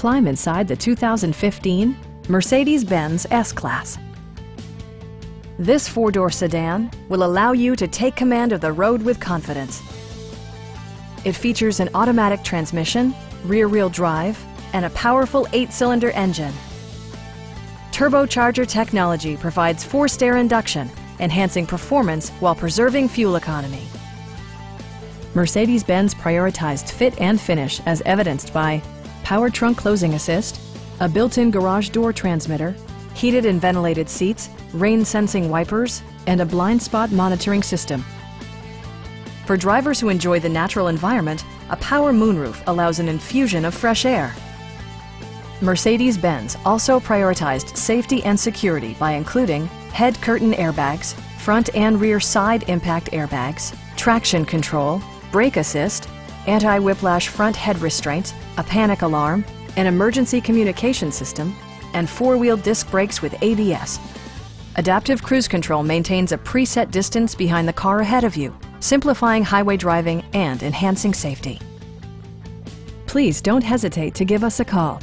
climb inside the 2015 Mercedes-Benz S-Class. This four-door sedan will allow you to take command of the road with confidence. It features an automatic transmission, rear-wheel drive, and a powerful eight-cylinder engine. Turbocharger technology provides forced air induction, enhancing performance while preserving fuel economy. Mercedes-Benz prioritized fit and finish as evidenced by power trunk closing assist, a built-in garage door transmitter, heated and ventilated seats, rain sensing wipers, and a blind spot monitoring system. For drivers who enjoy the natural environment, a power moonroof allows an infusion of fresh air. Mercedes-Benz also prioritized safety and security by including head curtain airbags, front and rear side impact airbags, traction control, brake assist, anti-whiplash front head restraints, a panic alarm, an emergency communication system, and four-wheel disc brakes with ABS. Adaptive Cruise Control maintains a preset distance behind the car ahead of you, simplifying highway driving and enhancing safety. Please don't hesitate to give us a call